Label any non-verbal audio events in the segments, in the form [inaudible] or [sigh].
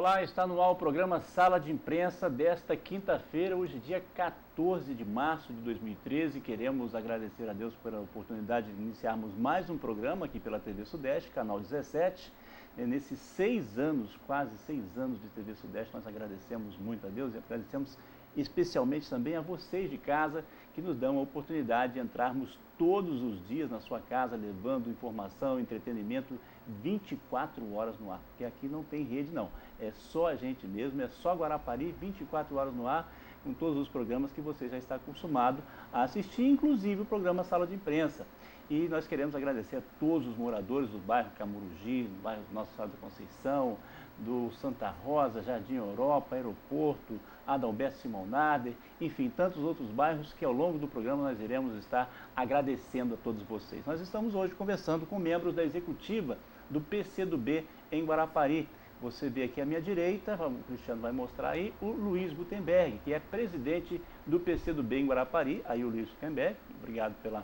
Olá, está no ar o programa Sala de Imprensa desta quinta-feira, hoje dia 14 de março de 2013. Queremos agradecer a Deus pela oportunidade de iniciarmos mais um programa aqui pela TV Sudeste, canal 17. Nesses seis anos, quase seis anos de TV Sudeste, nós agradecemos muito a Deus e agradecemos especialmente também a vocês de casa que nos dão a oportunidade de entrarmos todos os dias na sua casa levando informação, entretenimento 24 horas no ar, porque aqui não tem rede não, é só a gente mesmo, é só Guarapari 24 horas no ar com todos os programas que você já está acostumado a assistir, inclusive o programa Sala de Imprensa. E nós queremos agradecer a todos os moradores do bairro Camurugi, do bairro Nossa Senhora da Conceição, do Santa Rosa, Jardim Europa, Aeroporto, Adalberto Simonarder, enfim, tantos outros bairros que ao longo do programa nós iremos estar agradecendo a todos vocês. Nós estamos hoje conversando com membros da executiva do PCdoB em Guarapari. Você vê aqui à minha direita, o Cristiano vai mostrar aí, o Luiz Gutenberg, que é presidente do PCdoB em Guarapari. Aí o Luiz Gutenberg, obrigado pela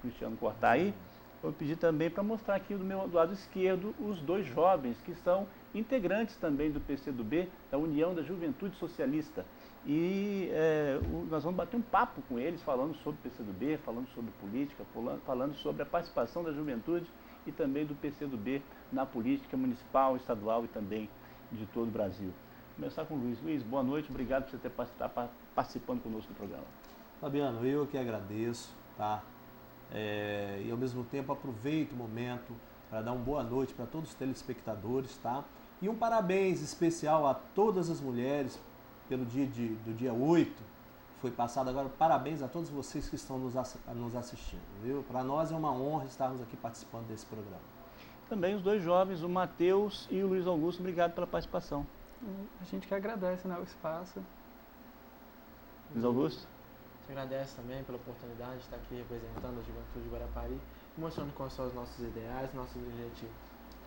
Cristiano cortar aí. Vou pedir também para mostrar aqui do meu do lado esquerdo os dois jovens que são integrantes também do PCdoB, da União da Juventude Socialista. E é, o, nós vamos bater um papo com eles, falando sobre o PCdoB, falando sobre política, falando sobre a participação da juventude e também do PCdoB na política municipal, estadual e também de todo o Brasil. Vou começar com o Luiz. Luiz, boa noite, obrigado por você estar participando conosco do programa. Fabiano, eu que agradeço, tá? É, e ao mesmo tempo aproveito o momento para dar uma boa noite para todos os telespectadores, tá? E um parabéns especial a todas as mulheres pelo dia de, do dia 8, foi passado agora. Parabéns a todos vocês que estão nos assistindo, viu? Para nós é uma honra estarmos aqui participando desse programa. Também os dois jovens, o Matheus e o Luiz Augusto, obrigado pela participação. A gente que agradece né, o espaço. Luiz Augusto? Te agradece também pela oportunidade de estar aqui representando a juventude de Guarapari, mostrando quais são os nossos ideais, nossos objetivos.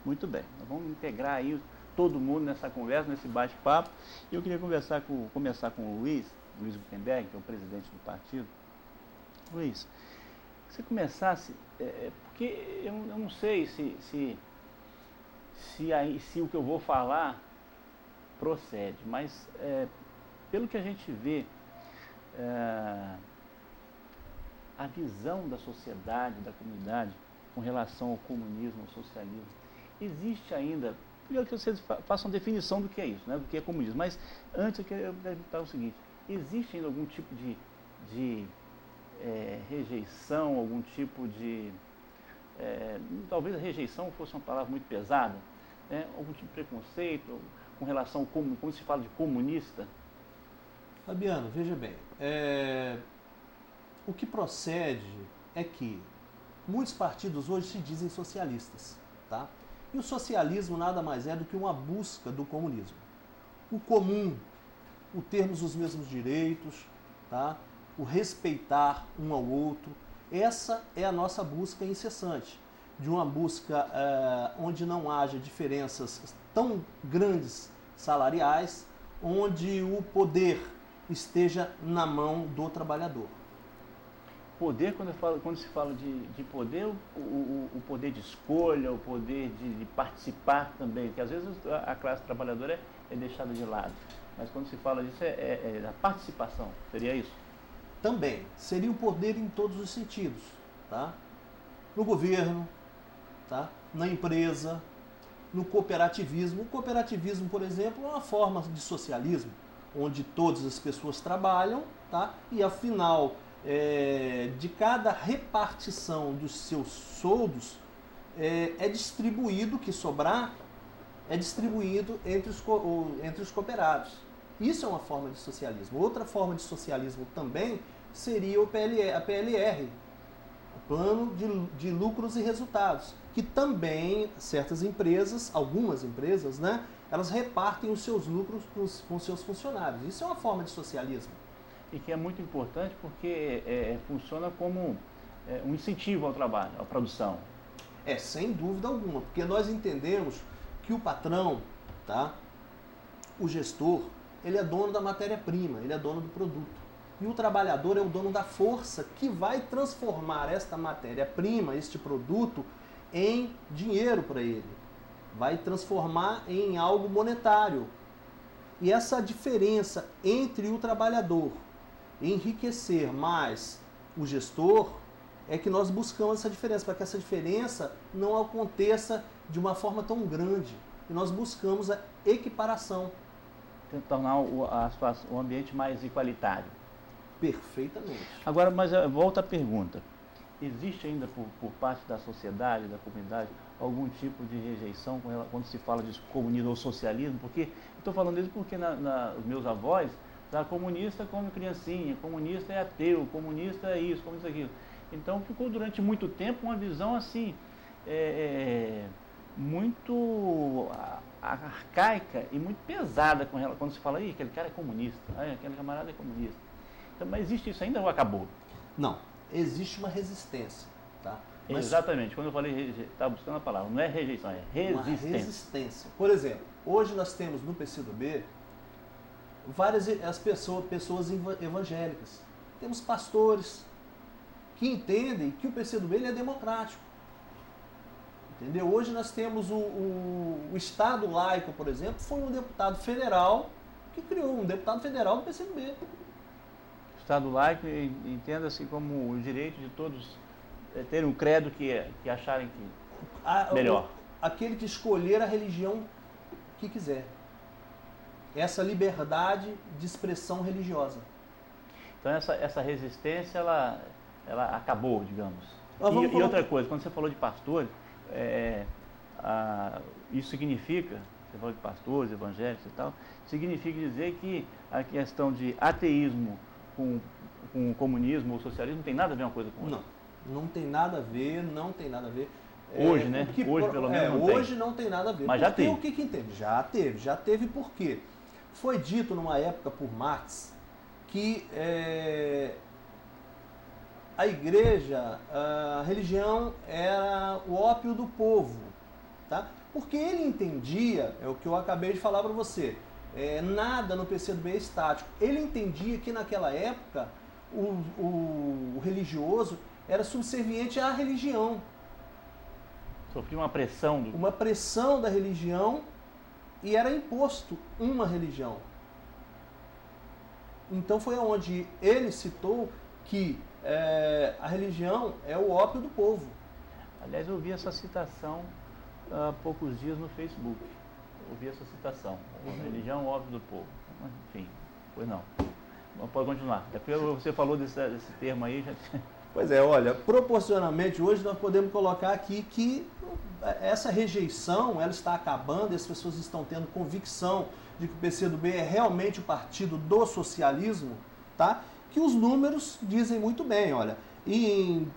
Muito bem, nós vamos integrar aí todo mundo nessa conversa, nesse bate-papo. E eu queria conversar com, começar com o Luiz, Luiz Gutenberg, que é o presidente do partido. Luiz, você começasse, é, é, porque eu, eu, não sei se, se, se, aí, se o que eu vou falar procede, mas é, pelo que a gente vê, é, a visão da sociedade, da comunidade, com relação ao comunismo, ao socialismo, existe ainda Queria que vocês façam definição do que é isso, né, do que é comunismo. Mas antes eu queria perguntar o seguinte, existe ainda algum tipo de, de é, rejeição, algum tipo de... É, talvez a rejeição fosse uma palavra muito pesada, né, algum tipo de preconceito com relação, como, como se fala de comunista? Fabiano, veja bem, é, o que procede é que muitos partidos hoje se dizem socialistas, tá? E o socialismo nada mais é do que uma busca do comunismo. O comum, o termos os mesmos direitos, tá? O respeitar um ao outro, essa é a nossa busca incessante. De uma busca é, onde não haja diferenças tão grandes salariais, onde o poder esteja na mão do trabalhador. Poder, quando, falo, quando se fala de, de poder, o, o, o, poder de escolha, o poder de, de, participar também, que às vezes a, classe trabalhadora é, é, deixada de lado. Mas quando se fala disso, é, é, é a participação, seria isso? Também, seria o poder em todos os sentidos, tá? No governo, tá? na empresa, no cooperativismo. O cooperativismo, por exemplo, é uma forma de socialismo, onde todas as pessoas trabalham, tá? e afinal é, de cada repartição dos seus soldos é, é distribuído, o que sobrar, é distribuído entre os, entre os cooperados. Isso é uma forma de socialismo. Outra forma de socialismo também seria o PLR, a PLR, o Plano de, de Lucros e Resultados, que também certas empresas, algumas empresas, né, elas repartem os seus lucros com os, com seus funcionários. Isso é uma forma de socialismo e que é muito importante porque é, funciona como é, um incentivo ao trabalho, à produção. É, sem dúvida alguma, porque nós entendemos que o patrão, tá, o gestor, ele é dono da matéria-prima, ele é dono do produto. E o trabalhador é o dono da força que vai transformar esta matéria-prima, este produto, em dinheiro para ele. vai transformar em algo monetário. E essa diferença entre o trabalhador enriquecer mais o gestor é que nós buscamos essa diferença, para que essa diferença não aconteça de uma forma tão grande. E nós buscamos a equiparação. Tornar o, a, o ambiente mais igualitário. Perfeitamente. Agora, mas eh, volta à pergunta. Existe ainda por, por parte da sociedade, da comunidade, algum tipo de rejeição quando se fala de comunismo ou socialismo? Porque estou falando isso porque na, na, os meus avós, da comunista come criancinha, comunista é ateu, comunista é isso, comunista é aquilo. Então ficou durante muito tempo uma visão assim, é, é, muito arcaica e muito pesada com ela, quando se fala, aquele cara é comunista, aquele camarada é comunista. Então, mas existe isso ainda ou acabou? Não, existe uma resistência. Tá? Mas, Exatamente, quando eu falei, estava buscando a palavra, não é rejeição, é resistência. Resistência. Por exemplo, hoje nós temos no PCdoB várias as pessoas, pessoas evangélicas. Temos pastores, que entendem que o PCdoB é democrático. Entendeu? Hoje nós temos o, o, o, Estado laico, por exemplo, foi um deputado federal que criou, um deputado federal do PCdoB. Estado laico entenda-se como o direito de todos é, terem um credo que, que acharem que a, melhor. O, aquele que escolher a religião que quiser. Essa liberdade de expressão religiosa. Então essa, essa resistência, ela ela acabou, digamos. E, e, outra coisa, quando você falou de pastores, é, a, isso significa, você falou de pastores, evangélicos e tal, significa dizer que a questão de ateísmo com, com comunismo ou socialismo não tem nada a ver uma coisa com outra. Não, não tem nada a ver, não tem nada a ver. Hoje, é, né? Hoje, pelo menos, é, não hoje tem. não tem nada a ver. Mas já teve. o que, que teve? Já teve. Já teve por quê? Foi dito numa época por Marx que é, a igreja, a religião era o ópio do povo, tá? Porque ele entendia, é o que eu acabei de falar para você, é, nada no PCdoB é estático. Ele entendia que naquela época o, o, religioso era subserviente à religião. Sofria uma pressão. Do... Uma pressão da religião e era imposto uma religião. Então foi onde ele citou que é, a religião é o ópio do povo. Aliás, eu vi essa citação há poucos dias no Facebook. Eu vi essa citação. Uhum. A religião é o ópio do povo. Enfim, pois não. Pode continuar. É porque você falou desse, desse termo aí. Já... Pois é, olha, proporcionalmente hoje nós podemos colocar aqui que essa rejeição ela está acabando, as pessoas estão tendo convicção de que o PCdoB é realmente o partido do socialismo, tá? que os números dizem muito bem, olha, e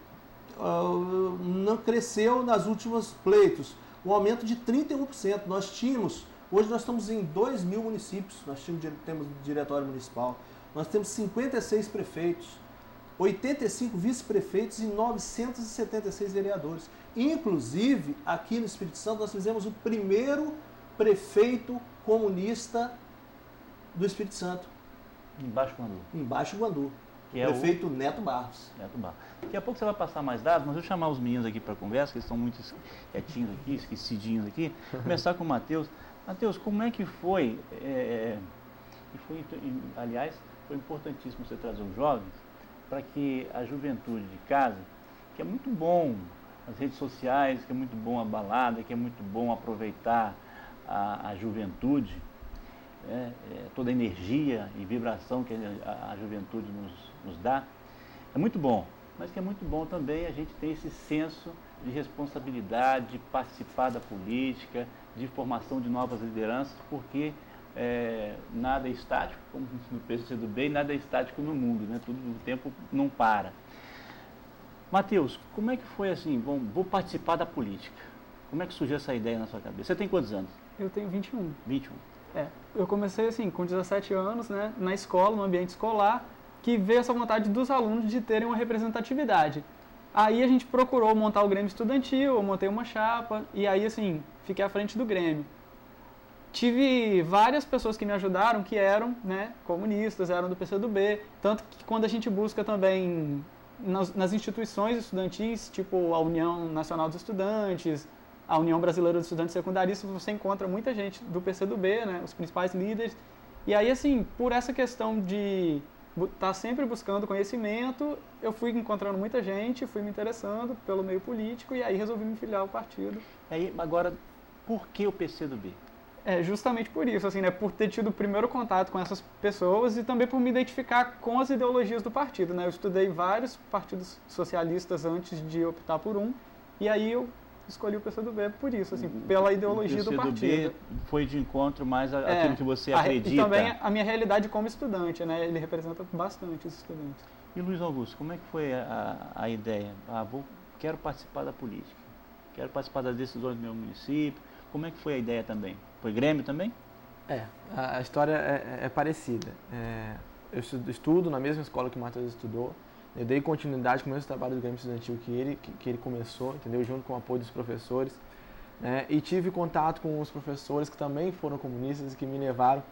uh, não cresceu nas últimas pleitos, um aumento de 31%. Nós tínhamos, hoje nós estamos em 2 mil municípios, nós tínhamos, temos diretório municipal, nós temos 56 prefeitos, 85 vice-prefeitos e 976 vereadores. Inclusive, aqui no Espírito Santo, nós fizemos o primeiro prefeito comunista do Espírito Santo. Embaixo Guandu. Embaixo Guandu. Que é Prefeito o... Neto Barros. Neto Barros. Daqui a pouco você vai passar mais dados, mas eu vou chamar os meninos aqui para conversa, que eles estão muito quietinhos aqui, esquecidinhos aqui. [laughs] Começar com o Matheus. Matheus, como é que foi, é, e foi, aliás, foi importantíssimo você trazer os jovens para que a juventude de casa, que é muito bom as redes sociais, que é muito bom a balada, que é muito bom aproveitar a, a juventude, é, é, toda a energia e vibração que a, a juventude nos, nos, dá, é muito bom. Mas que é muito bom também a gente ter esse senso de responsabilidade, de participar da política, de formação de novas lideranças, porque é, nada é estático, como no PCC do bem, nada é estático no mundo, né? tudo o tempo não para. Mateus, como é que foi assim, bom, vou participar da política? Como é que surgiu essa ideia na sua cabeça? Você tem quantos anos? Eu tenho 21. 21. É, eu comecei assim, com 17 anos, né, na escola, no ambiente escolar, que veio essa vontade dos alunos de terem uma representatividade. Aí a gente procurou montar o Grêmio Estudantil, eu montei uma chapa, e aí assim, fiquei à frente do Grêmio. Tive várias pessoas que me ajudaram que eram né, comunistas, eram do PCdoB, tanto que quando a gente busca também nas, nas instituições estudantis, tipo a União Nacional dos Estudantes, a União Brasileira dos Estudantes Secundaristas, você encontra muita gente do PCdoB, né, os principais líderes. E aí, assim, por essa questão de tá sempre buscando conhecimento, eu fui encontrando muita gente, fui me interessando pelo meio político e aí resolvi me filiar ao partido. Aí, agora, por que o PCdoB? É justamente por isso, assim, né, por ter tido o primeiro contato com essas pessoas e também por me identificar com as ideologias do partido, né? Eu estudei vários partidos socialistas antes de optar por um e aí eu escolhi o PCdoB por isso, assim, pela ideologia do partido. foi de encontro mais a, é, aquilo que você acredita. E também a minha realidade como estudante, né? Ele representa bastante os estudantes. E Luiz Augusto, como é que foi a, a ideia? Ah, vou, quero participar da política, quero participar das decisões do meu município. Como é que foi a ideia também? Foi Grêmio também? É, a, a história é, é, é parecida. É, eu estudo na mesma escola que o Matheus estudou. Eu dei continuidade com o mesmo trabalho do Grêmio Estudantil que ele, que, que ele começou, entendeu? Junto com o apoio dos professores. Né? E tive contato com os professores que também foram comunistas e que me levaram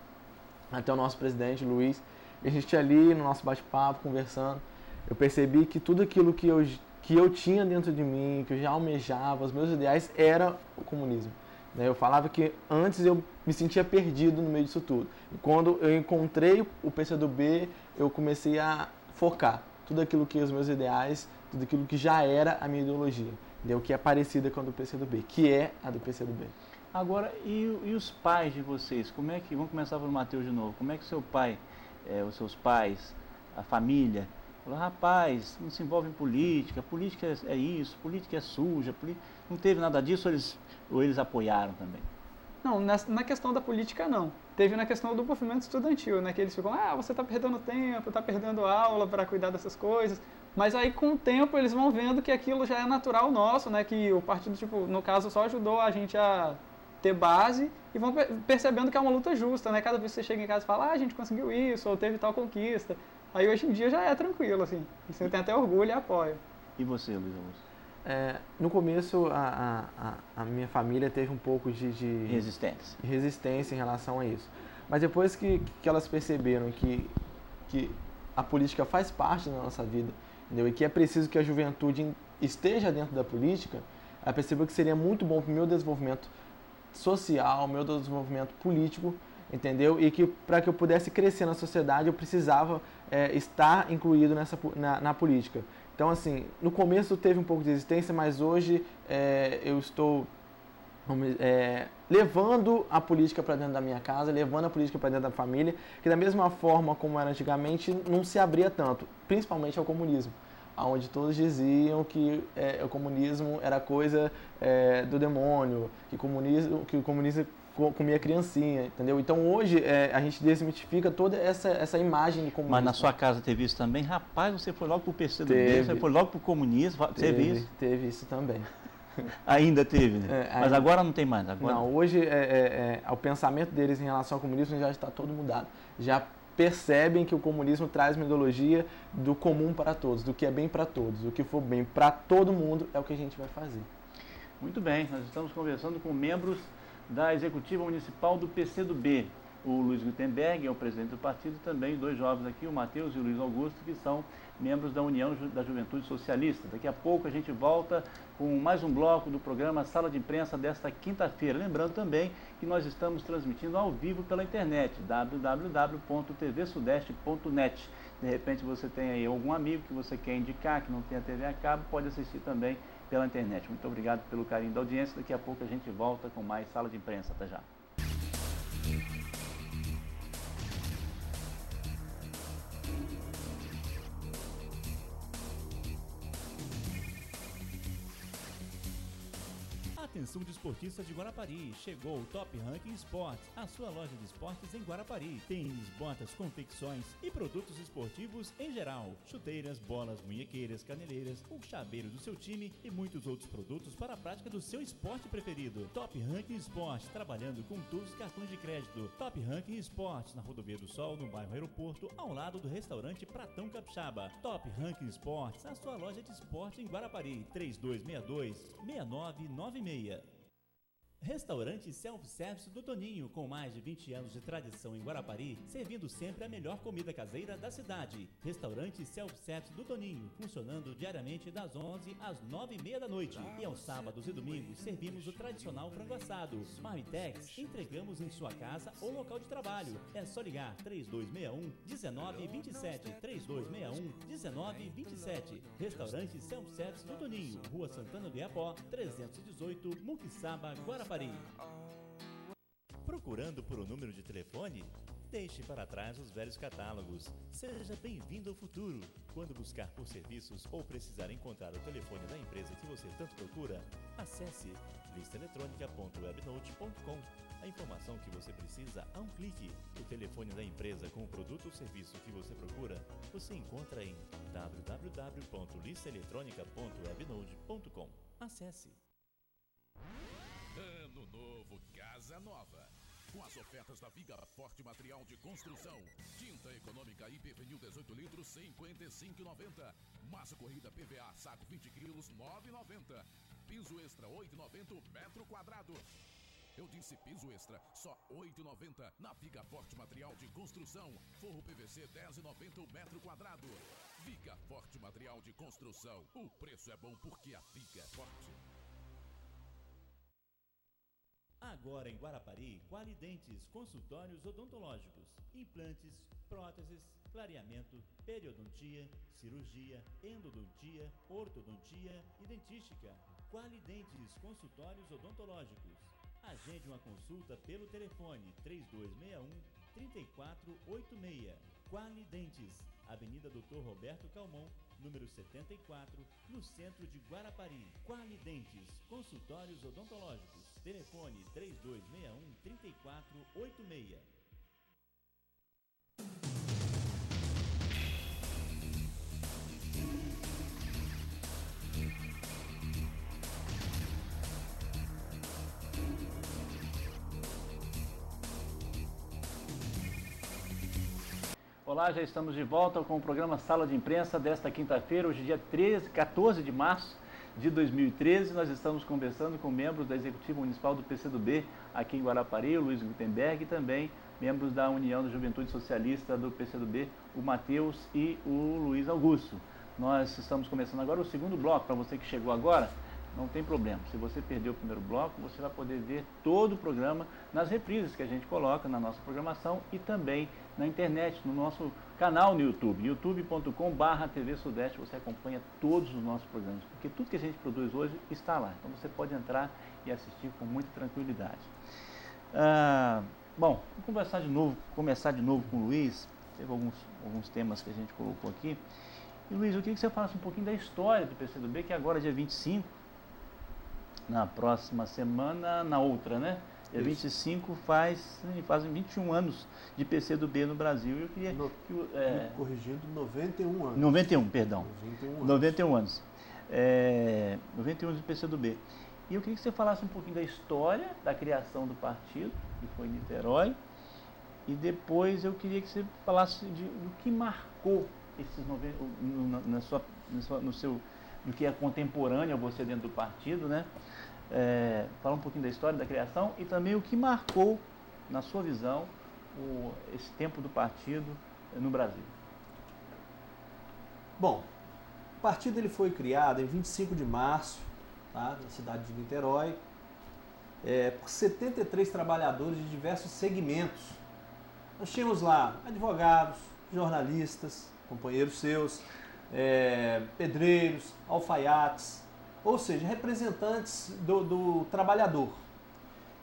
até o nosso presidente, Luiz. E a gente ali, no nosso bate-papo, conversando, eu percebi que tudo aquilo que eu, que eu tinha dentro de mim, que eu já almejava, os meus ideais, era o comunismo. Né? Eu falava que antes eu me sentia perdido no meio disso tudo. E quando eu encontrei o PCdoB, eu comecei a focar tudo aquilo que os meus ideais, tudo aquilo que já era a minha ideologia, entendeu? que é parecida com a do PCdoB, que é a do PCdoB. Agora, e, e os pais de vocês? Como é que, vamos começar pelo Mateus de novo, como é que seu pai, é, os seus pais, a família, falou, rapaz, não se envolve em política, política é, é isso, política é suja, não teve nada disso, ou eles, ou eles apoiaram também? Não, na, na, questão da política não. Teve na questão do movimento estudantil, né? Que eles ficam, ah, você está perdendo tempo, está perdendo aula para cuidar dessas coisas. Mas aí com o tempo eles vão vendo que aquilo já é natural nosso, né? Que o partido, tipo, no caso, só ajudou a gente a ter base e vão percebendo que é uma luta justa, né? Cada vez que você chega em casa e fala, ah, a gente conseguiu isso, ou teve tal conquista. Aí hoje em dia já é tranquilo, assim. Você tem até orgulho e apoio. E você, Luiz Augusto? É, no começo, a, a, a, minha família teve um pouco de, de, resistência. resistência em relação a isso. Mas depois que, que elas perceberam que, que a política faz parte da nossa vida entendeu? e que é preciso que a juventude esteja dentro da política, ela percebeu que seria muito bom para o meu desenvolvimento social, meu desenvolvimento político, entendeu? E que para que eu pudesse crescer na sociedade, eu precisava é, estar incluído nessa, na, na política. Então, assim, no começo teve um pouco de resistência, mas hoje é, eu estou é, levando a política para dentro da minha casa, levando a política para dentro da família, que da mesma forma como era antigamente, não se abria tanto, principalmente ao comunismo, onde todos diziam que é, o comunismo era coisa é, do demônio, que, comunismo, que o comunismo comia criancinha, entendeu? Então hoje é, a gente desmitifica toda essa, essa imagem do comunismo. Mas na sua casa teve isso também? Rapaz, você foi logo pro PCdoB, teve, você foi logo pro comunismo, teve, teve isso? Teve isso também. [laughs] ainda teve, né? É, Mas agora não tem mais. Agora... Não, hoje é, é, é, o pensamento deles em relação ao comunismo já está todo mudado. Já percebem que o comunismo traz uma ideologia do comum para todos, do que é bem para todos. O que for bem para todo mundo é o que a gente vai fazer. Muito bem, nós estamos conversando com membros da Executiva Municipal do PCdoB. O Luiz Gutenberg é o presidente do partido, também dois jovens aqui, o Matheus e o Luiz Augusto, que são membros da União da Juventude Socialista. Daqui a pouco a gente volta com mais um bloco do programa Sala de Imprensa desta quinta-feira. Lembrando também que nós estamos transmitindo ao vivo pela internet, www.tvsudeste.net. De repente você tem aí algum amigo que você quer indicar, que não tem a TV a cabo, pode assistir também pela internet. Muito obrigado pelo carinho da audiência. Daqui a pouco a gente volta com mais Sala de Imprensa. Até já. Atenção desportistas de Guarapari, chegou o Top Ranking Sports, a sua loja de esportes em Guarapari. Tênis, botas, confecções e produtos esportivos em geral. Chuteiras, bolas, munhequeiras, caneleiras, o chaveiro do seu time e muitos outros produtos para a prática do seu esporte preferido. Top Ranking Sports, trabalhando com todos os cartões de crédito. Top Ranking Sports, na Rodovia do Sol, no bairro Aeroporto, ao lado do restaurante Pratão Capixaba. Top Ranking Sports, a sua loja de esporte em Guarapari, 3262 6996. Restaurante Self-Service do Toninho, com mais de 20 anos de tradição em Guarapari, servindo sempre a melhor comida caseira da cidade. Restaurante Self-Service do Toninho, funcionando diariamente das 11 às 9 e meia da noite. E aos sábados e domingos servimos o tradicional frango assado. Marmitex, entregamos em sua casa ou local de trabalho. É só ligar 3261 1927 3261 1927. Restaurante Self-Service do Toninho, Rua Santana do Iapó, 318, Muquissaba, Guarapari. Procurando por um número de telefone? Deixe para trás os velhos catálogos. Seja bem-vindo ao futuro. Quando buscar por serviços ou precisar encontrar o telefone da empresa que você tanto procura, acesse listaeletrônica.webnote.com. A informação que você precisa a um clique. O telefone da empresa com o produto ou serviço que você procura, você encontra em www.listaeletronica.webnode.com. Acesse. Novo, casa nova. Com as ofertas da Viga Forte Material de Construção. Tinta econômica IPVNil 18 litros, 55,90. Massa corrida PVA, saco 20 quilos, 9,90. Piso extra, 8,90 metro quadrado. Eu disse piso extra, só 8,90 na Viga Forte Material de Construção. Forro PVC 10,90 metro quadrado. Viga Forte Material de Construção. O preço é bom porque a Viga é forte. Agora em Guarapari, Qualidentes Consultórios Odontológicos. Implantes, próteses, clareamento, periodontia, cirurgia, endodontia, ortodontia e dentística. Qualidentes Consultórios Odontológicos. Agende uma consulta pelo telefone 3261 3486. Qualidentes, Avenida Doutor Roberto Calmon, número 74, no centro de Guarapari. Qualidentes, consultórios odontológicos. Telefone 3261 3486. Olá, já estamos de volta com o programa Sala de Imprensa desta quinta-feira, hoje dia 13, 14 de março de 2013. Nós estamos conversando com membros da Executiva Municipal do PCdoB aqui em Guarapari, o Luiz Gutenberg, e também membros da União da Juventude Socialista do PCdoB, o Matheus e o Luiz Augusto. Nós estamos começando agora o segundo bloco, para você que chegou agora, não tem problema. Se você perdeu o primeiro bloco, você vai poder ver todo o programa nas reprises que a gente coloca na nossa programação e também na internet, no nosso canal no YouTube, youtube.com.br TV Sudeste, você acompanha todos os nossos programas, porque tudo que a gente produz hoje está lá. Então você pode entrar e assistir com muita tranquilidade. Ah, bom, vou conversar de novo, começar de novo com o Luiz. Teve alguns, alguns temas que a gente colocou aqui. E Luiz, eu queria que você falasse um pouquinho da história do PCdoB, que agora é dia 25, na próxima semana, na outra, né? Dia 25 faz, fazem 21 anos de PCdoB no Brasil. Eu queria No- que é, Corrigindo, 91 anos. 91, perdão. 91 anos. 91 anos. É, 91 anos de PCdoB. E eu queria que você falasse um pouquinho da história da criação do partido, que foi em Niterói. E depois eu queria que você falasse de, do que marcou esses 90, no, na, na sua- no seu, do que é contemporâneo a você dentro do partido, né? É, falar um pouquinho da história da criação e também o que marcou, na sua visão, o, esse tempo do partido no Brasil. Bom, o partido ele foi criado em 25 de março, tá, na cidade de Niterói, é, por 73 trabalhadores de diversos segmentos. Nós tínhamos lá advogados, jornalistas, companheiros seus, é, pedreiros, alfaiates, ou seja, representantes do, do trabalhador,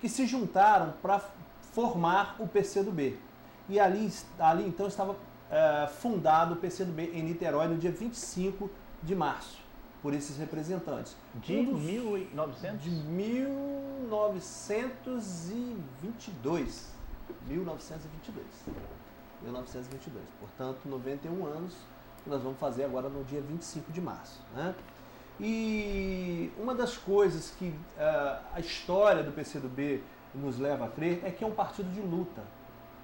que se juntaram para formar o PCdoB. E ali, ali então estava é, fundado o PCdoB em Niterói no dia 25 de março, por esses representantes. De Um dos- 1900? de 1922. 1922. 1922. Portanto, 91 anos que nós vamos fazer agora no dia 25 de março. Né? E uma das coisas que ah, a história do PCdoB nos leva a crer é que é um partido de luta.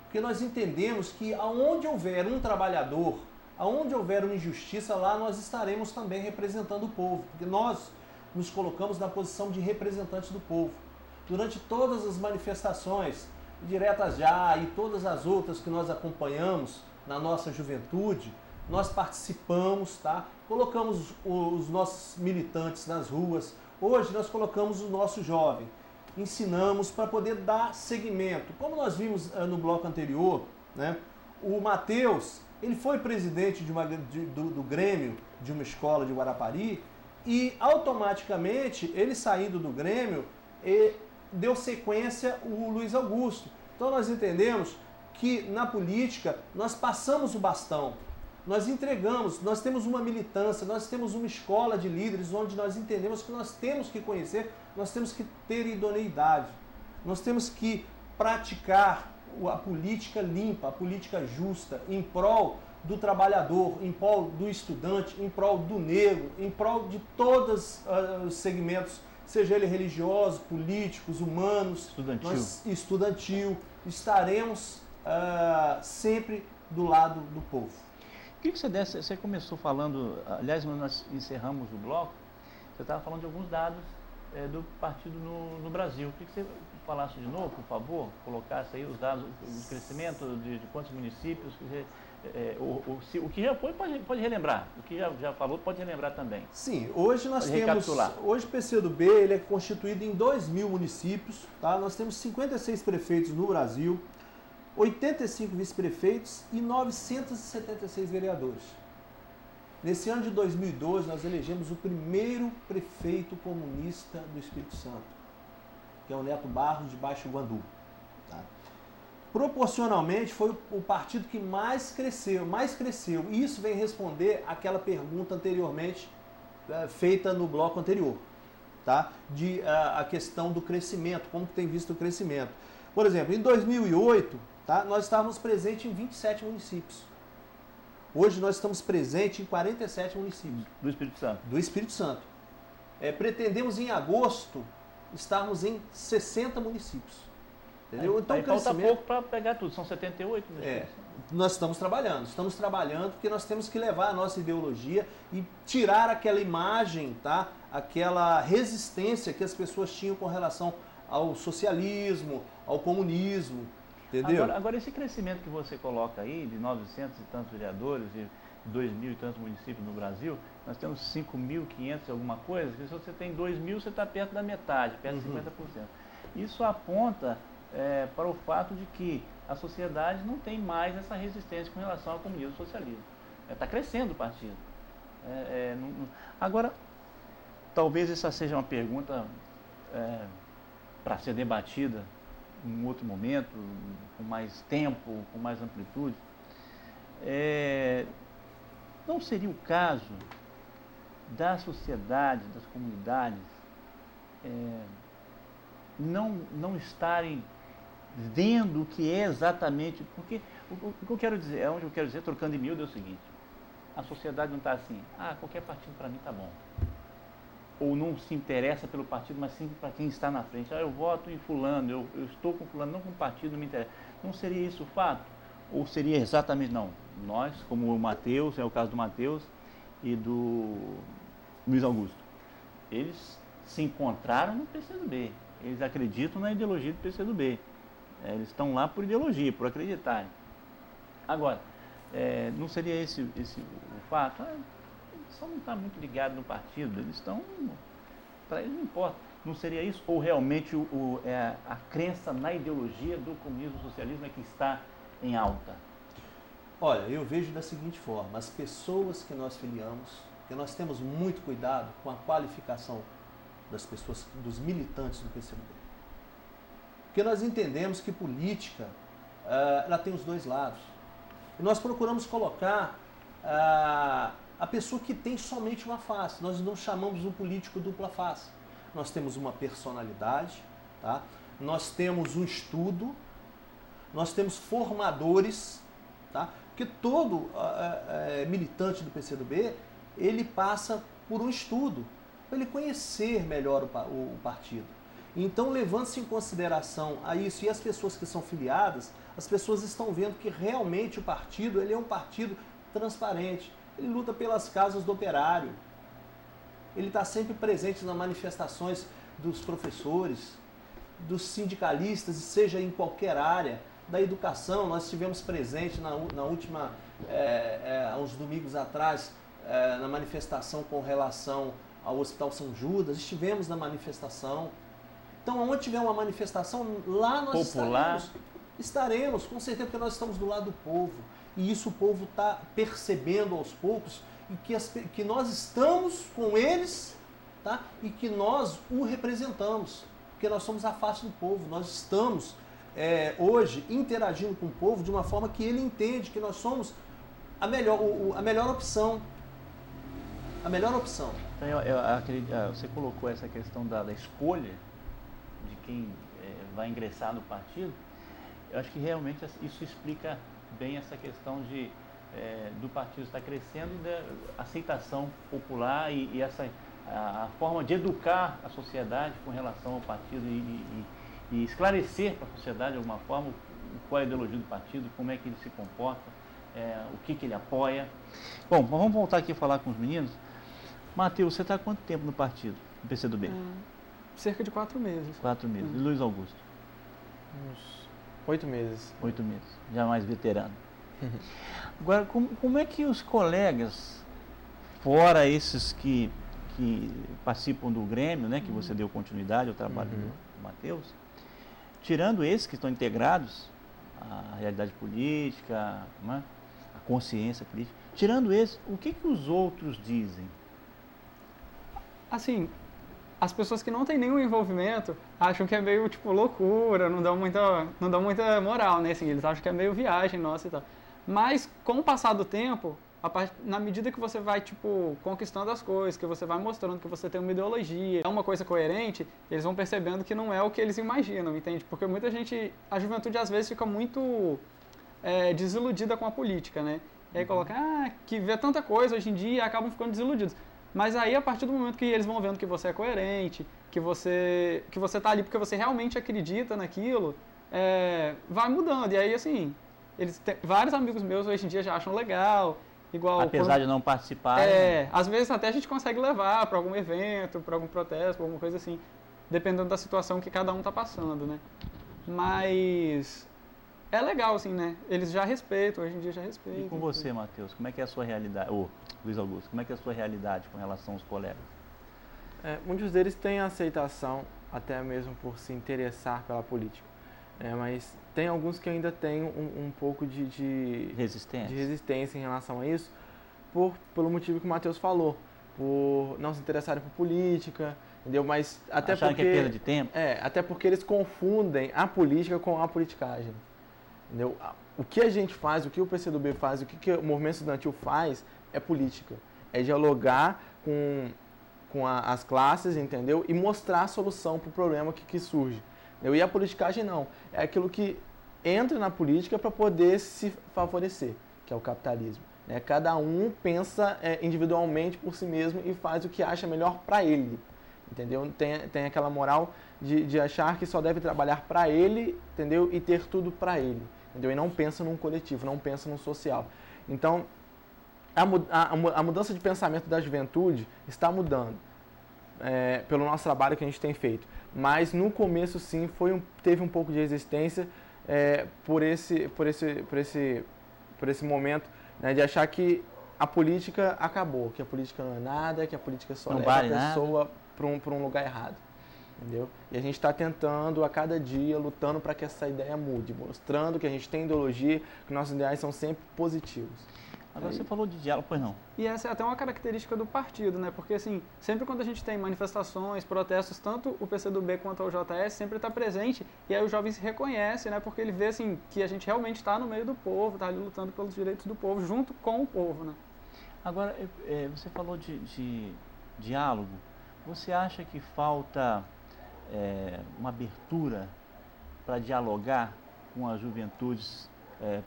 Porque nós entendemos que aonde houver um trabalhador, aonde houver uma injustiça, lá nós estaremos também representando o povo. Porque nós nos colocamos na posição de representantes do povo. durante todas as manifestações, diretas já e todas as outras que nós acompanhamos na nossa juventude, nós participamos, tá? Colocamos os nossos militantes nas ruas. Hoje nós colocamos o nosso jovem. Ensinamos para poder dar seguimento. Como nós vimos uh, no bloco anterior, né? O Matheus, ele foi presidente de uma, de, do, do Grêmio de uma escola de Guarapari e automaticamente ele saindo do Grêmio deu sequência o Luiz Augusto. Então nós entendemos que na política nós passamos o bastão, nós entregamos, nós temos uma militância, nós temos uma escola de líderes onde nós entendemos que nós temos que conhecer, nós temos que ter idoneidade, nós temos que praticar a política limpa, a política justa, em prol do trabalhador, em prol do estudante, em prol do negro, em prol de todos uh, os segmentos, seja ele religioso, políticos, humanos, estudantil. Nós, estudantil estaremos uh, sempre do lado do povo. Queria que você desse, você começou falando, aliás, nós encerramos o bloco, você estava falando de alguns dados é, do partido no, no Brasil. Queria que você falasse de novo, por favor, colocasse aí os dados, o crescimento de, de quantos municípios, dizer, é, o, o, se, o, que já foi, pode, pode relembrar. O que já, já falou, pode relembrar também. Sim, hoje nós pode temos. Hoje o PCdoB ele é constituído em 2 mil municípios. Tá? Nós temos 56 prefeitos no Brasil, 85 vice-prefeitos e 976 vereadores. Nesse ano de 2012, nós elegemos o primeiro prefeito comunista do Espírito Santo, que é o Neto Barros de Baixo Guandu. Tá? Proporcionalmente, foi o partido que mais cresceu, mais cresceu. E isso vem responder aquela pergunta anteriormente é, feita no bloco anterior, tá? De uh, a questão do crescimento, como tem visto o crescimento. Por exemplo, em 2008, tá? Nós estávamos presentes em 27 municípios. Hoje nós estamos presentes em 47 municípios. Do Espírito Santo. Do Espírito Santo. É, pretendemos em agosto estarmos em 60 municípios. Entendeu? então, aí falta pouco para pegar tudo, são 78 É, nós estamos trabalhando, estamos trabalhando porque nós temos que levar a nossa ideologia e tirar aquela imagem, tá? aquela resistência que as pessoas tinham com relação ao socialismo, ao comunismo. Entendeu? Agora, agora, esse crescimento que você coloca aí, de 900 e tantos vereadores e 2 mil e tantos municípios no Brasil, nós temos 5.500 e alguma coisa, se você tem 2 mil, você está perto da metade, perto de uhum. 50%. Isso aponta é, para o fato de que a sociedade não tem mais essa resistência com relação ao comunismo e socialismo. Está é, crescendo o partido. É, é não, não... Agora, talvez essa seja uma pergunta é, para ser debatida em outro momento, com mais tempo, com mais amplitude. É, não seria o caso da sociedade, das comunidades, é, não, não estarem vendo o que é exatamente. Porque o, o, que eu quero dizer, é onde eu quero dizer, trocando em miúdo, é o seguinte: a sociedade não está assim, ah, qualquer partido para mim está bom ou não se interessa pelo partido, mas sim para quem está na frente. Ah, eu voto em fulano, eu, eu estou com fulano, não com o partido, não me interessa. Não seria isso o fato? Ou seria exatamente não? Nós, como o Mateus, é o caso do Mateus e do Luiz Augusto, eles se encontraram no PCdoB. Eles acreditam na ideologia do PCdoB. É, eles estão lá por ideologia, por acreditarem. Agora, é, não seria esse, esse o fato? Ah, só não está muito ligado no partido, eles estão. Para eles não importa. Não seria isso? Ou realmente o, o, é, a crença na ideologia do comunismo socialismo é que está em alta? Olha, eu vejo da seguinte forma: as pessoas que nós filiamos, que nós temos muito cuidado com a qualificação das pessoas, dos militantes do PCdoB. Porque nós entendemos que política, uh, ela tem os dois lados. E nós procuramos colocar uh, a pessoa que tem somente uma face. Nós não chamamos um político dupla face. Nós temos uma personalidade, tá? nós temos um estudo, nós temos formadores, tá? porque todo uh, uh, militante do PCdoB, ele passa por um estudo, para ele conhecer melhor o, o, o partido. Então, levando-se em consideração a isso e as pessoas que são filiadas, as pessoas estão vendo que realmente o partido ele é um partido transparente, ele luta pelas casas do operário. Ele está sempre presente nas manifestações dos professores. dos sindicalistas, seja em qualquer área, da educação. Nós estivemos presentes na, na última, é, é, há uns domingos atrás, é, na manifestação com relação ao Hospital São Judas, estivemos na manifestação. Então, onde tiver uma manifestação, lá nós Popular. estaremos. Estaremos, com certeza, porque nós estamos do lado do povo. E isso o povo está percebendo aos poucos e que, as, que nós estamos com eles tá? e que nós o representamos. Porque nós somos a face do povo, nós estamos é, hoje interagindo com o povo de uma forma que ele entende que nós somos a melhor, o, a melhor opção. A melhor opção. Então, eu, eu ah, você colocou essa questão da, da escolha de quem é, vai ingressar no partido. Eu acho que realmente isso explica bem essa questão de é, do partido estar crescendo e da aceitação popular e, e essa a, a, forma de educar a sociedade com relação ao partido e, e, e esclarecer para a sociedade de alguma forma qual é a ideologia do partido, como é que ele se comporta, é, o que, que ele apoia. Bom, mas vamos voltar aqui a falar com os meninos. Matheus, você está há quanto tempo no partido, no PCdoB? Hum, cerca de quatro meses. Quatro meses. E Luiz Augusto? Uns oito meses. Oito meses, já mais veterano. Agora, como, como é que os colegas, fora esses que, que participam do Grêmio, né, que você deu continuidade ao trabalho Uhum. do Matheus, tirando esses que estão integrados à realidade política, né, à consciência política, tirando esses, o que, que os outros dizem? Assim, as pessoas que não têm nenhum envolvimento acham que é meio, tipo, loucura, não dão muita, não dão muita moral, né? Assim, eles acham que é meio viagem nossa e tal. Mas, com o passar do tempo, part- na medida que você vai, tipo, conquistando as coisas, que você vai mostrando que você tem uma ideologia, é uma coisa coerente, eles vão percebendo que não é o que eles imaginam, entende? Porque muita gente, a juventude às vezes fica muito é, desiludida com a política, né? E aí coloca, ah, que vê tanta coisa hoje em dia e acabam ficando desiludidos. Mas aí, a partir do momento que eles vão vendo que você é coerente, que você, que você tá ali porque você realmente acredita naquilo, é, vai mudando. E aí, assim, eles têm- vários amigos meus hoje em dia já acham legal, igual... Apesar quando- de não participar, é, às vezes até a gente consegue levar para algum evento, para algum protesto, pra alguma coisa assim, dependendo da situação que cada um tá passando, né? Mas é legal, assim, né? Eles já respeitam, hoje em dia já respeitam. E com você, Matheus, como é que é a sua realidade? Ô, Luiz Augusto, como é que é a sua realidade com relação aos colegas? É, muitos deles têm aceitação, até mesmo por se interessar pela política. É, mas tem alguns que ainda têm um, um pouco de, de, Resistência? de resistência em relação a isso, por, pelo motivo que o Matheus falou, por não se interessarem por política, entendeu? Mas até Acharem porque que é perda de tempo? é, até porque eles confundem a política com a politicagem. Entendeu? O que a gente faz, o que o PCdoB faz, o que, que o movimento estudantil faz é política. É dialogar com, com a- as classes, entendeu? E mostrar a solução para o problema que, que surge. entendeu? E a politicagem não. É aquilo que entra na política para poder se favorecer, que é o capitalismo. né? Cada um pensa é, individualmente por si mesmo e faz o que acha melhor para ele. Entendeu? Tem, tem aquela moral de, de achar que só deve trabalhar para ele, entendeu? E ter tudo para ele, entendeu? E não pensa num coletivo, não pensa num social. Então, a, a, a mu- a mudança de pensamento da juventude está mudando é, pelo nosso trabalho que a gente tem feito. Mas no começo, sim, foi um, teve um pouco de resistência é, por, esse, por, esse, por, esse, por esse momento né, de achar que a política acabou, que a política não é nada, que a política só Não leva vale a pessoa para um, pra um lugar errado. Entendeu? E a gente está tentando a cada dia, lutando para que essa ideia mude, mostrando que a gente tem ideologia, que nossos ideais são sempre positivos. Agora você falou de diálogo, pois não? E essa é até uma característica do partido, né? Porque, assim, sempre quando a gente tem manifestações, protestos, tanto o PCdoB quanto o JS sempre está presente, e aí o jovem se reconhece, né? Porque ele vê, assim, que a gente realmente está no meio do povo, está ali lutando pelos direitos do povo, junto com o povo, né? Agora, é, é, você falou de, de diálogo. Você acha que falta é, uma abertura para dialogar com as juventudes é,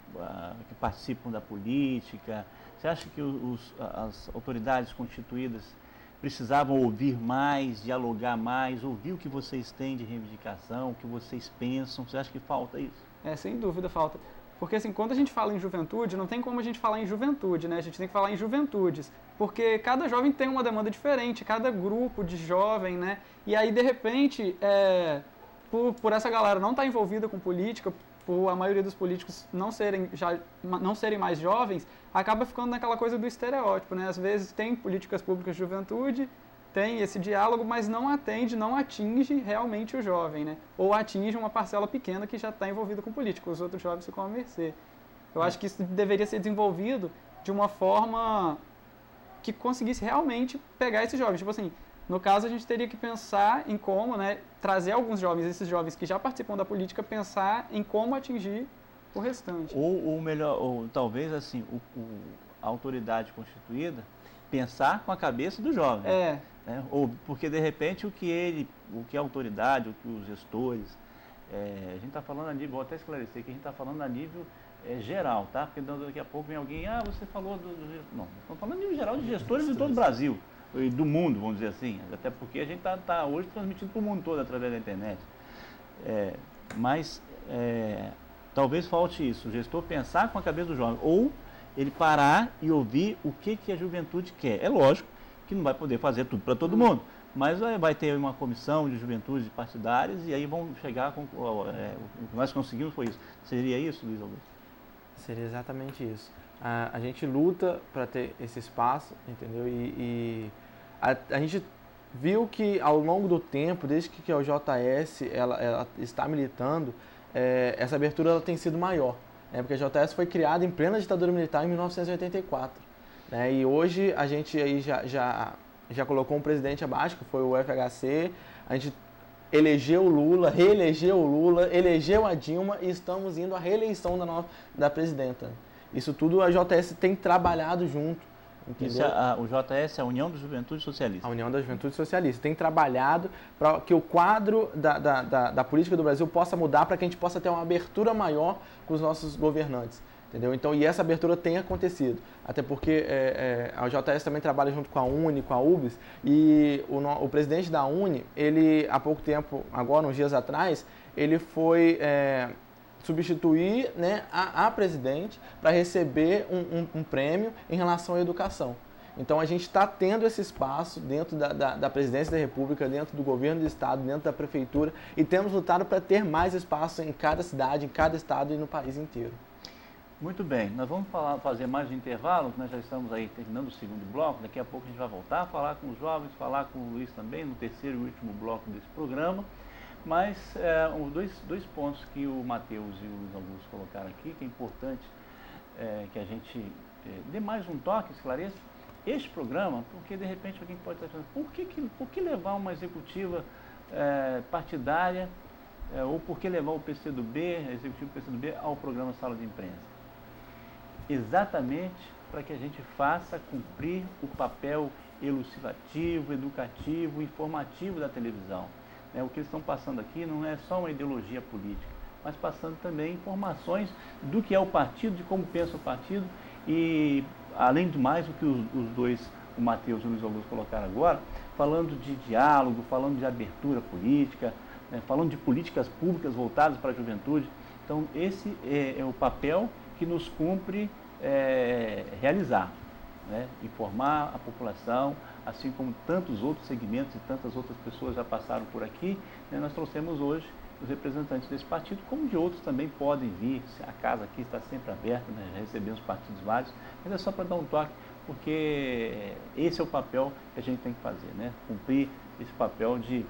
que participam da política? Você acha que os- as autoridades constituídas precisavam ouvir mais, dialogar mais, ouvir o que vocês têm de reivindicação, o que vocês pensam? Você acha que falta isso? É, sem dúvida falta. Porque, assim, quando a gente fala em juventude, não tem como a gente falar em juventude, né? A gente tem que falar em juventudes. Porque cada jovem tem uma demanda diferente, cada grupo de jovem, né? E aí, de repente, é, por, por essa galera não estar tá envolvida com política, por a maioria dos políticos não serem, já, não serem mais jovens, acaba ficando naquela coisa do estereótipo, né? Às vezes tem políticas públicas de juventude, tem esse diálogo, mas não atende, não atinge realmente o jovem, né? Ou atinge uma parcela pequena que já está envolvida com política, os outros jovens ficam à mercê. Eu acho que isso deveria ser desenvolvido de uma forma que conseguisse realmente pegar esses jovens. Tipo assim, no caso, a gente teria que pensar em como, né, trazer alguns jovens, esses jovens que já participam da política, pensar em como atingir o restante. Ou, ou melhor, ou talvez assim, o, o, a autoridade constituída pensar com a cabeça do jovem. É. Né? Ou porque de repente o que ele, o que a autoridade, o que os gestores, é, a gente está falando a nível, vou até esclarecer que a gente está falando a nível é, geral, tá? Porque daqui a pouco vem alguém, ah, você falou do. do não, estamos falando a nível geral de gestores de todo o Brasil e do mundo, vamos dizer assim. Até porque a gente está tá hoje transmitindo para o mundo todo através da internet. É, mas é, talvez falte isso, o gestor pensar com a cabeça do jovem, ou ele parar e ouvir o que, que a juventude quer. É lógico que não vai poder fazer tudo para todo mundo, mas vai ter uma comissão de juventude partidárias e aí vão chegar com. É, o que nós conseguimos foi isso. Seria isso, Luiz Augusto? Seria exatamente isso. A, a gente luta para ter esse espaço, entendeu? E, e a, a, gente viu que ao longo do tempo, desde que o JS ela, ela está militando, é, essa abertura ela tem sido maior. Né? Porque a JS foi criada em plena ditadura militar em 1984. Né? E hoje a gente aí já, já, já colocou um presidente abaixo, que foi o FHC, a gente elegeu o Lula, reelegeu o Lula, elegeu a Dilma e estamos indo à reeleição da, nossa, da presidenta. Isso tudo a JS tem trabalhado junto. Isso é a, o JS é a União da Juventude Socialista. A União da Juventude Socialista. Tem trabalhado para que o quadro da, da, da, da, política do Brasil possa mudar, para que a gente possa ter uma abertura maior com os nossos governantes. Entendeu? Então, e essa abertura tem acontecido. Até porque é, é, a JS também trabalha junto com a Uni, com a UBS, e o, o, presidente da Uni, ele, há pouco tempo, agora, uns dias atrás, ele foi é, substituir né, a, a presidente para receber um, um, um, prêmio em relação à educação. Então, a gente está tendo esse espaço dentro da, da, da presidência da República, dentro do governo do Estado, dentro da prefeitura, e temos lutado para ter mais espaço em cada cidade, em cada estado e no país inteiro. Muito bem, nós vamos falar, fazer mais um intervalo, nós já estamos aí terminando o segundo bloco, daqui a pouco a gente vai voltar a falar com os jovens, falar com o Luiz também, no terceiro e último bloco desse programa. Mas é, dois, dois pontos que o Matheus e o Luiz Augusto colocaram aqui, que é importante é, que a gente é, dê mais um toque, esclareça, este programa, porque de repente alguém pode estar pensando, por que, que, por que levar uma executiva é, partidária é, ou por que levar o PCdoB, executivo PCdoB, ao programa Sala de Imprensa? exatamente para que a gente faça cumprir o papel elucidativo, educativo, informativo da televisão. É, o que eles estão passando aqui não é só uma ideologia política, mas passando também informações do que é o partido, de como pensa o partido e, além do mais, o que os, os dois, o Matheus e o Luiz Augusto colocaram agora, falando de diálogo, falando de abertura política, né, falando de políticas públicas voltadas para a juventude. Então, esse é, é o papel que nos cumpre é, realizar, né? informar a população, assim como tantos outros segmentos e tantas outras pessoas já passaram por aqui, né? nós trouxemos hoje os representantes desse partido, como de outros também podem vir, a casa aqui está sempre aberta, né? já recebemos partidos vários, mas é só para dar um toque, porque esse é o papel que a gente tem que fazer, né? cumprir esse papel de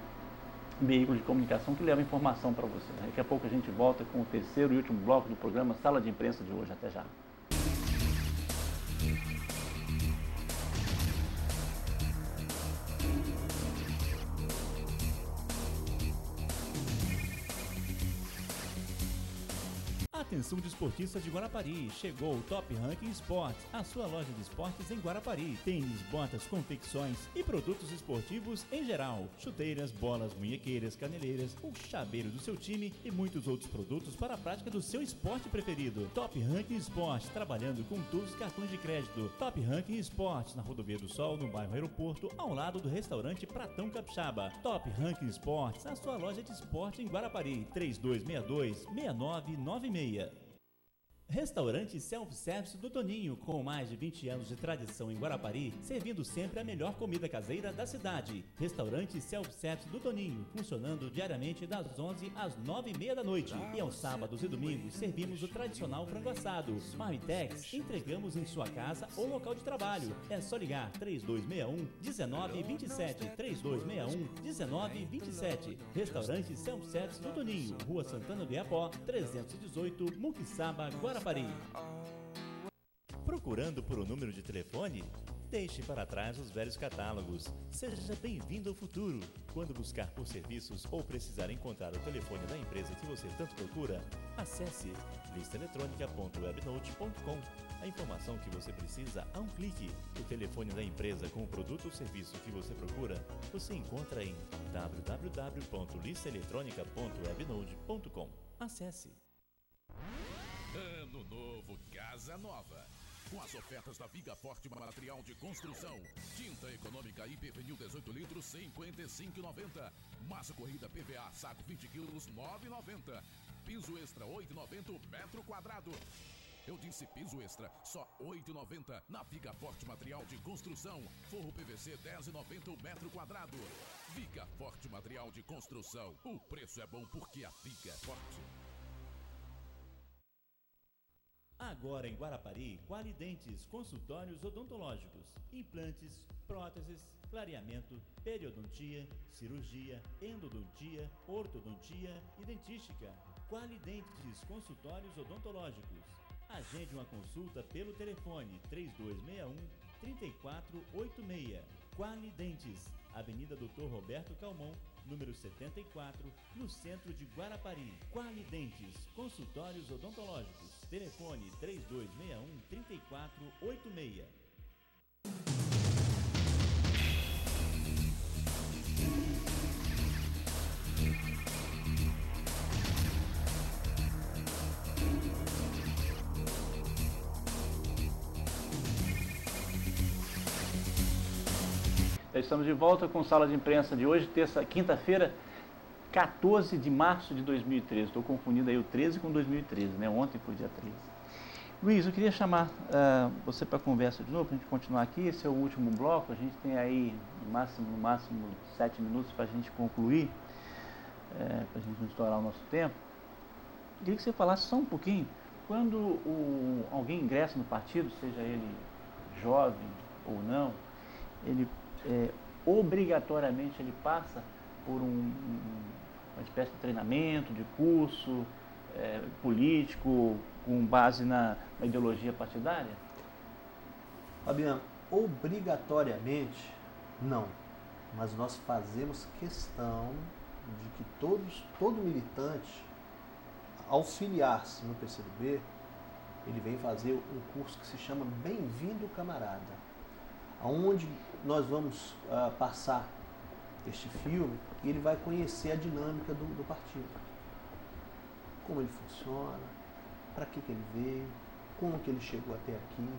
veículo de comunicação que leva informação para você. Daqui a pouco a gente volta com o terceiro e último bloco do programa Sala de Imprensa de hoje. Até já. Atenção desportistas de Guarapari, chegou o Top Ranking Sports, a sua loja de esportes em Guarapari. Tênis, botas, confecções e produtos esportivos em geral. Chuteiras, bolas, munhequeiras, caneleiras, o chaveiro do seu time e muitos outros produtos para a prática do seu esporte preferido. Top Ranking Sports, trabalhando com todos os cartões de crédito. Top Ranking Sports, na Rodovia do Sol, no bairro Aeroporto, ao lado do restaurante Pratão Capixaba. Top Ranking Sports, a sua loja de esporte em Guarapari. 3262 6996. Restaurante Self-Service do Toninho, com mais de 20 anos de tradição em Guarapari, servindo sempre a melhor comida caseira da cidade. Restaurante Self-Service do Toninho, funcionando diariamente das 11 às 9 e meia da noite. E aos sábados e domingos servimos o tradicional frango assado. Marmitex, entregamos em sua casa ou local de trabalho. É só ligar 3261 1927 3261 1927. Restaurante Self-Service do Toninho, Rua Santana do Iapó, 318, Muquissaba, Guarapari. Procurando por um número de telefone? Deixe para trás os velhos catálogos. Seja bem-vindo ao futuro. Quando buscar por serviços ou precisar encontrar o telefone da empresa que você tanto procura, acesse listaeletronica.webnote.com. A informação que você precisa a um clique. O telefone da empresa com o produto ou serviço que você procura, você encontra em www.listaeletronica.webnode.com. Acesse. Ano novo, casa nova. Com as ofertas da Viga Forte Material de Construção. Tinta econômica Hipervenil 18 litros, 55,90. Massa corrida PVA, saco 20 quilos, 9,90. Piso extra, 8,90 metro quadrado. Eu disse piso extra, só 8,90 na Viga Forte Material de Construção. Forro PVC 10,90 o metro quadrado. Viga Forte Material de Construção. O preço é bom porque a Viga é forte. Agora em Guarapari, Qualidentes Consultórios Odontológicos. Implantes, próteses, clareamento, periodontia, cirurgia, endodontia, ortodontia e dentística. Qualidentes Consultórios Odontológicos. Agende uma consulta pelo telefone 3261 3486. Qualidentes, Avenida Doutor Roberto Calmon, número 74, no centro de Guarapari. Qualidentes, consultórios odontológicos. Telefone 3261 3486. Estamos de volta com sala de imprensa de hoje, terça, quinta-feira, 14 de março de 2013. Estou confundindo aí o 13 com 2013, né? Ontem foi dia 13. Luiz, eu queria chamar uh, você para conversa de novo, para a gente continuar aqui. Esse é o último bloco. A gente tem aí no máximo, no máximo sete minutos para a gente concluir, é, para a gente não estourar o nosso tempo. Eu queria que você falasse só um pouquinho. Quando o, alguém ingressa no partido, seja ele jovem ou não, ele é, obrigatoriamente ele passa por um, uma espécie de treinamento, de curso é, político com base na, na ideologia partidária? Fabiano, obrigatoriamente não. Mas nós fazemos questão de que todos, todo militante, ao filiar-se no PCdoB, ele vem fazer um curso que se chama Bem-vindo Camarada, aonde nós vamos uh, passar este filme e ele vai conhecer a dinâmica do, do partido. Como ele funciona, para que, que ele veio, como que ele chegou até aqui,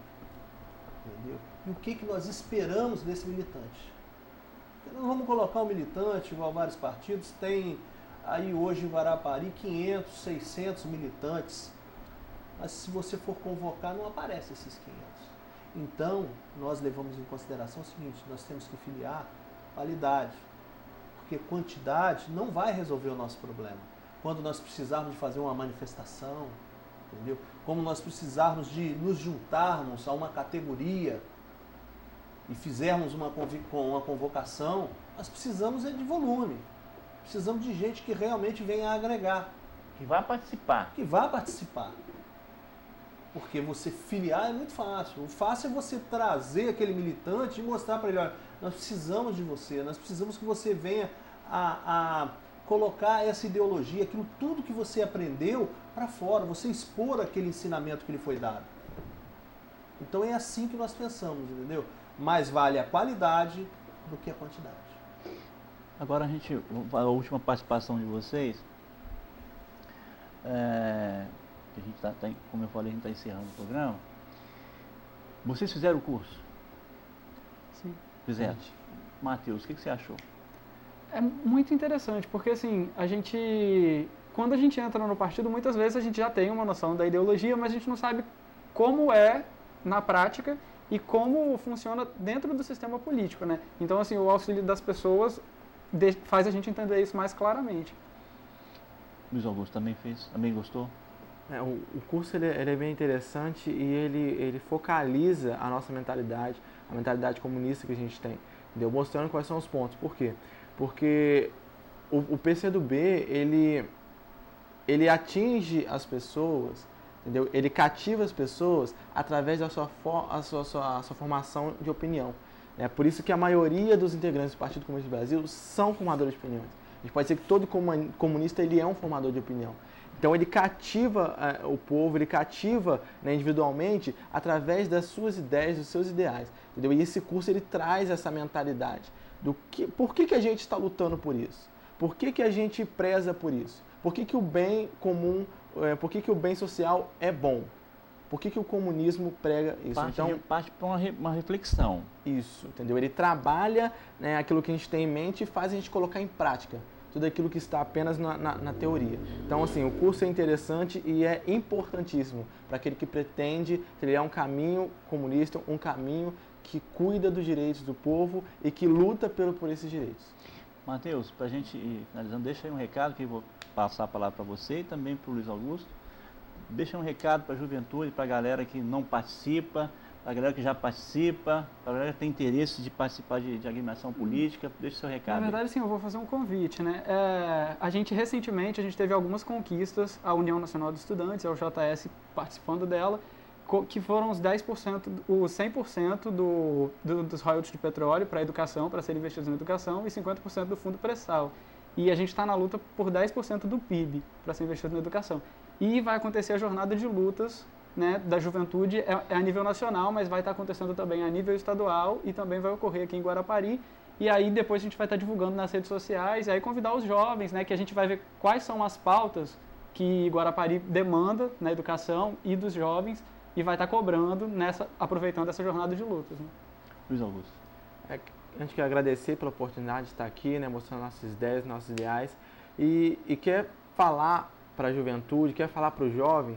entendeu? E o que, que nós esperamos desse militante. Porque nós vamos colocar um militante, igual vários partidos, tem aí hoje em Guarapari 500, 600 militantes, mas se você for convocar não aparece esses 500. Então, nós levamos em consideração o seguinte, nós temos que filiar qualidade, porque quantidade não vai resolver o nosso problema. Quando nós precisarmos de fazer uma manifestação, entendeu? Como nós precisarmos de nos juntarmos a uma categoria e fizermos uma, uma convocação, nós precisamos é de volume. Precisamos de gente que realmente venha agregar. Que vá participar. Que vá participar. Porque você filiar é muito fácil. O fácil é você trazer aquele militante e mostrar para ele, olha, nós precisamos de você, nós precisamos que você venha a, a colocar essa ideologia, aquilo tudo que você aprendeu para fora, você expor aquele ensinamento que lhe foi dado. Então é assim que nós pensamos, entendeu? Mais vale a qualidade do que a quantidade. Agora a gente, a última participação de vocês, é, a gente está, tá, como eu falei, a gente está encerrando o programa. Vocês fizeram o curso? Sim. Fizeram. Matheus, o que, que você achou? É muito interessante, porque assim, a gente quando a gente entra no partido, muitas vezes a gente já tem uma noção da ideologia, mas a gente não sabe como é na prática e como funciona dentro do sistema político, né? Então, assim, o auxílio das pessoas faz a gente entender isso mais claramente. Luiz Augusto também fez, também gostou? É, o, curso ele, é bem interessante e ele, ele focaliza a nossa mentalidade, a mentalidade comunista que a gente tem, entendeu? mostrando quais são os pontos. Por quê? Porque o, o PCdoB, ele, ele atinge as pessoas, entendeu? ele cativa as pessoas através da sua, for, a sua, sua, a sua formação de opinião. É por isso que a maioria dos integrantes do Partido Comunista do Brasil são formadores de opiniões. A gente pode dizer que todo comunista ele é um formador de opinião. Então ele cativa é, o povo, ele cativa né, individualmente através das suas ideias, dos seus ideais. Entendeu? E esse curso ele traz essa mentalidade do que, por que, que a gente está lutando por isso? Por que, que a gente preza por isso? Por que, que o bem comum, é, por que, que o bem social é bom? Por que, que o comunismo prega isso? Parte, então, parte para uma, uma reflexão. Isso, entendeu? Ele trabalha né, aquilo que a gente tem em mente e faz a gente colocar em prática tudo aquilo que está apenas na, na, na teoria. Então, assim, o curso é interessante e é importantíssimo para aquele que pretende trilhar um caminho comunista, um caminho que cuida dos direitos do povo e que luta pelo, por esses direitos. Matheus, para a gente ir finalizando, deixa aí um recado que eu vou passar a palavra para você e também para o Luiz Augusto. Deixa um recado para a juventude, para a galera que não participa, a galera que já participa, a galera que tem interesse de participar de, de agremiação política, deixe seu recado. Na verdade, sim, eu vou fazer um convite, né? É, a gente, recentemente, a gente teve algumas conquistas, a União Nacional dos Estudantes, a UJS participando dela, que foram os 10%, os 100% do, do, dos royalties de petróleo para a educação, para serem investidos na educação, e 50% do fundo pré-sal. E a gente está na luta por 10% do PIB para ser investido na educação. E vai acontecer a jornada de lutas né, da juventude é, é, a nível nacional, mas vai estar acontecendo também a nível estadual e também vai ocorrer aqui em Guarapari. E aí depois a gente vai estar divulgando nas redes sociais, e aí convidar os jovens, né, que a gente vai ver quais são as pautas que Guarapari demanda na educação e dos jovens e vai estar cobrando nessa, aproveitando essa jornada de lutas. Né? Luiz Augusto. É, a gente quer agradecer pela oportunidade de estar aqui, né, mostrando nossas ideias, nossos ideais e, e quer falar para a juventude, quer falar para o jovem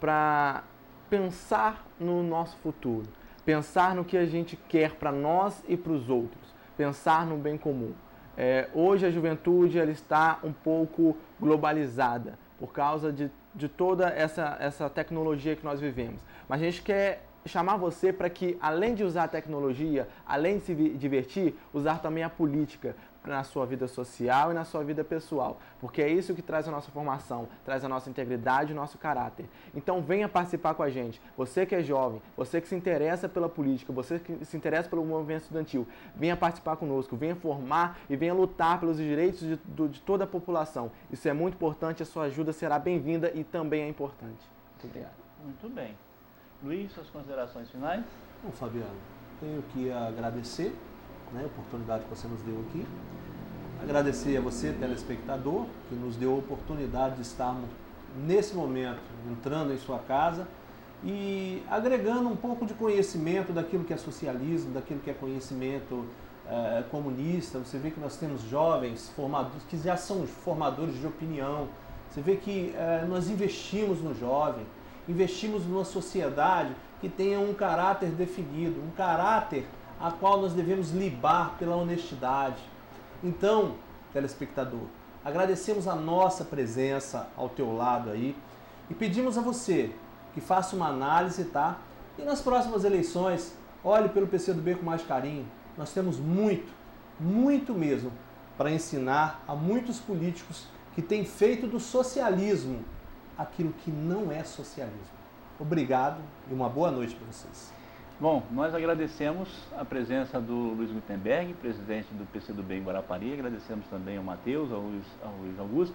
para pensar no nosso futuro, pensar no que a gente quer para nós e para os outros, pensar no bem comum. É, hoje a juventude ela está um pouco globalizada por causa de, de toda essa, essa tecnologia que nós vivemos. Mas a gente quer chamar você para que, além de usar a tecnologia, além de se divertir, usar também a política na sua vida social e na sua vida pessoal, porque é isso que traz a nossa formação, traz a nossa integridade e o nosso caráter. Então venha participar com a gente. Você que é jovem, você que se interessa pela política, você que se interessa pelo movimento estudantil, venha participar conosco, venha formar e venha lutar pelos direitos de, de toda a população. Isso é muito importante, a sua ajuda será bem-vinda e também é importante. Muito obrigado. Muito bem. Luiz, suas considerações finais? Bom, Fabiano, tenho que agradecer né, oportunidade que você nos deu aqui. Agradecer a você, telespectador, que nos deu a oportunidade de estarmos nesse momento entrando em sua casa e agregando um pouco de conhecimento daquilo que é socialismo, daquilo que é conhecimento é, comunista. Você vê que nós temos jovens formadores que já são formadores de opinião. Você vê que é, nós investimos no jovem, investimos numa sociedade que tenha um caráter definido, um caráter a qual nós devemos libar pela honestidade. Então, telespectador, agradecemos a nossa presença ao teu lado aí e pedimos a você que faça uma análise, tá? E nas próximas eleições, olhe pelo PCdoB com mais carinho. Nós temos muito, muito mesmo para ensinar a muitos políticos que têm feito do socialismo aquilo que não é socialismo. Obrigado e uma boa noite para vocês. Bom, nós agradecemos a presença do Luiz Gutenberg, presidente do PCdoB em Guarapari, agradecemos também ao Matheus, ao Luiz, ao Luiz Augusto,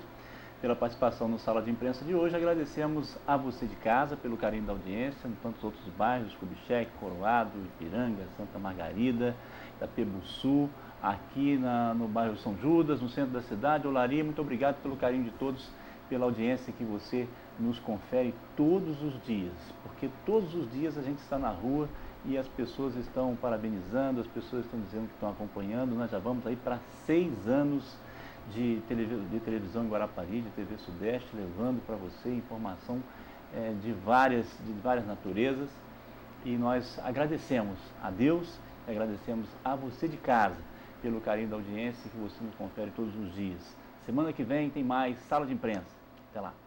pela participação no Sala de Imprensa de hoje, agradecemos a você de casa pelo carinho da audiência, em tantos outros bairros, Kubitschek, Coroado, Ipiranga, Santa Margarida, Itapebuçu, aqui na, no bairro São Judas, no centro da cidade, Olaria, muito obrigado pelo carinho de todos, pela audiência que você nos confere todos os dias, porque todos os dias a gente está na rua e as pessoas estão parabenizando, as pessoas estão dizendo que estão acompanhando. Nós já vamos aí para seis anos de, televi- de televisão em Guarapari, de TV Sudeste, levando para você informação eh, de, várias, de várias naturezas. E nós agradecemos a Deus e agradecemos a você de casa pelo carinho da audiência que você nos confere todos os dias. Semana que vem tem mais Sala de Imprensa. Até lá.